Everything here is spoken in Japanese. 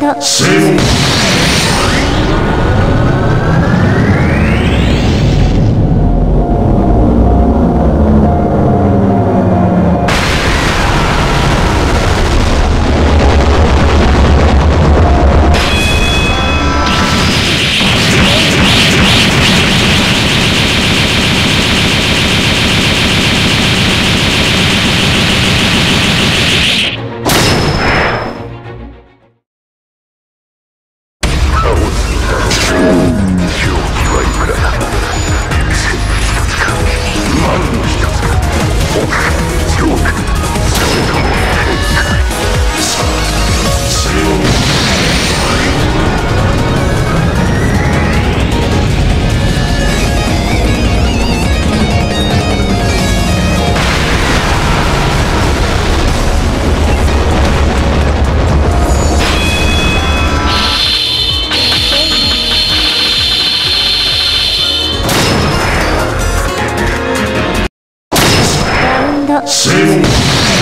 ド。Sing.